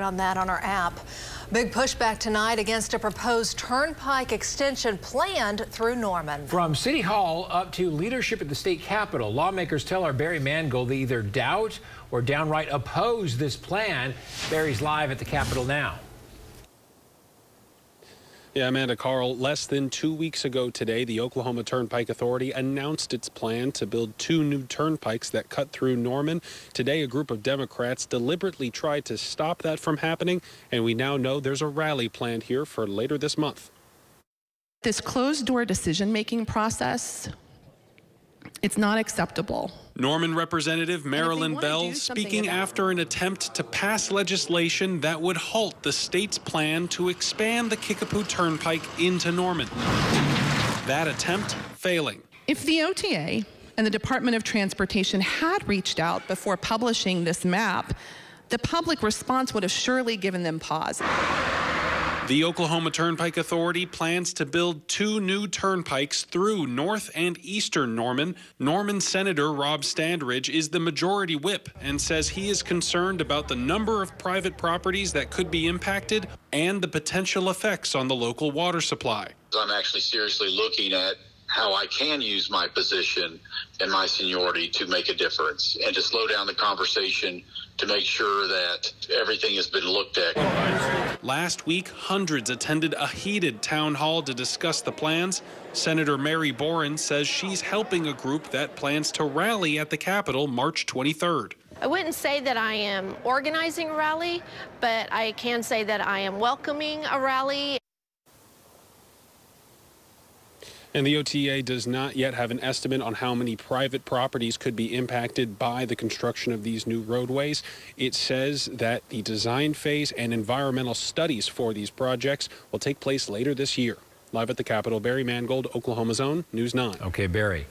on that on our app. Big pushback tonight against a proposed turnpike extension planned through Norman. From City Hall up to leadership at the state capitol, lawmakers tell our Barry Mangold they either doubt or downright oppose this plan. Barry's live at the Capitol now. Yeah, Amanda Carl, less than two weeks ago today, the Oklahoma Turnpike Authority announced its plan to build two new turnpikes that cut through Norman. Today, a group of Democrats deliberately tried to stop that from happening, and we now know there's a rally planned here for later this month. This closed door decision making process, it's not acceptable. Norman Representative Merleyn Bell speaking after an attempt to pass legislation that would halt the state's plan to expand the Kickapoo Turnpike into Norman. That attempt failing. If the OTA and the Department of Transportation had reached out before publishing this map, the public response would have surely given them pause. The Oklahoma Turnpike Authority plans to build two new turnpikes through north and eastern Norman. Norman Senator Rob Standridge is the majority whip and says he is concerned about the number of private properties that could be impacted and the potential effects on the local water supply. I'm actually seriously looking at how I can use my position and my seniority to make a difference and to slow down the conversation to make sure that everything has been looked at. Last week, hundreds attended a heated town hall to discuss the plans. Senator Mary Boren says she's helping a group that plans to rally at the Capitol March 23rd. I wouldn't say that I am organizing a rally, but I can say that I am welcoming a rally. And the OTA does not yet have an estimate on how many private properties could be impacted by the construction of these new roadways. It says that the design phase and environmental studies for these projects will take place later this year. Live at the Capitol, Barry Mangold, Oklahoma's Own, News 9. Okay, Barry.